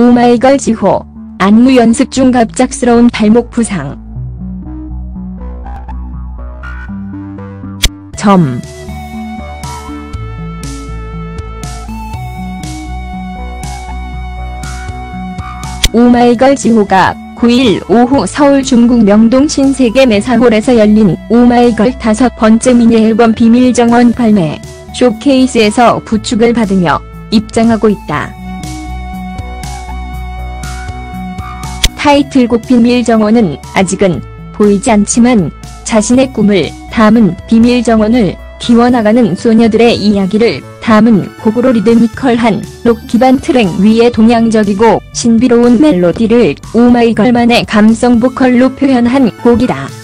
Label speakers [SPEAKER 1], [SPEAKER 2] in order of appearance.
[SPEAKER 1] 오마이걸 지호. 안무 연습 중 갑작스러운 발목 부상. 점. 오마이걸 지호가 9일 오후 서울 중국 명동 신세계 매사홀에서 열린 오마이걸 다섯 번째 미니 앨범 비밀정원 발매 쇼케이스에서 부축을 받으며 입장하고 있다. 타이틀곡 비밀정원은 아직은 보이지 않지만 자신의 꿈을 담은 비밀정원을 키워나가는 소녀들의 이야기를 담은 곡으로 리드미컬한 록 기반 트랙 위에 동양적이고 신비로운 멜로디를 오마이걸만의 감성 보컬로 표현한 곡이다.